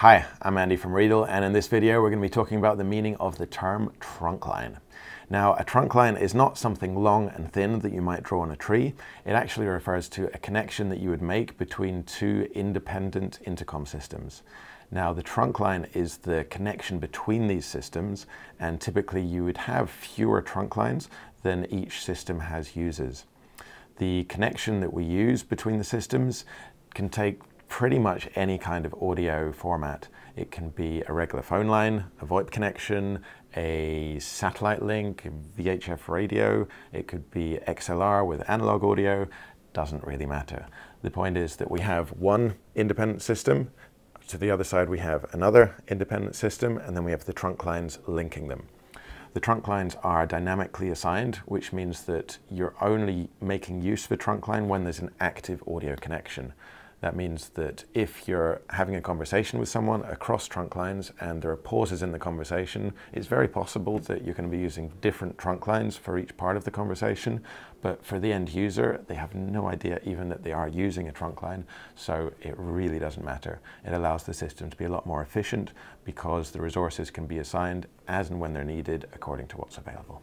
Hi, I'm Andy from Riedel, and in this video we're going to be talking about the meaning of the term trunk line. Now, a trunk line is not something long and thin that you might draw on a tree. It actually refers to a connection that you would make between two independent intercom systems. Now, the trunk line is the connection between these systems, and typically you would have fewer trunk lines than each system has users. The connection that we use between the systems can take pretty much any kind of audio format. It can be a regular phone line, a VoIP connection, a satellite link, VHF radio, it could be XLR with analog audio, doesn't really matter. The point is that we have one independent system, to the other side we have another independent system, and then we have the trunk lines linking them. The trunk lines are dynamically assigned, which means that you're only making use of a trunk line when there's an active audio connection. That means that if you're having a conversation with someone across trunk lines and there are pauses in the conversation, it's very possible that you're going to be using different trunk lines for each part of the conversation. But for the end user, they have no idea even that they are using a trunk line, so it really doesn't matter. It allows the system to be a lot more efficient because the resources can be assigned as and when they're needed according to what's available.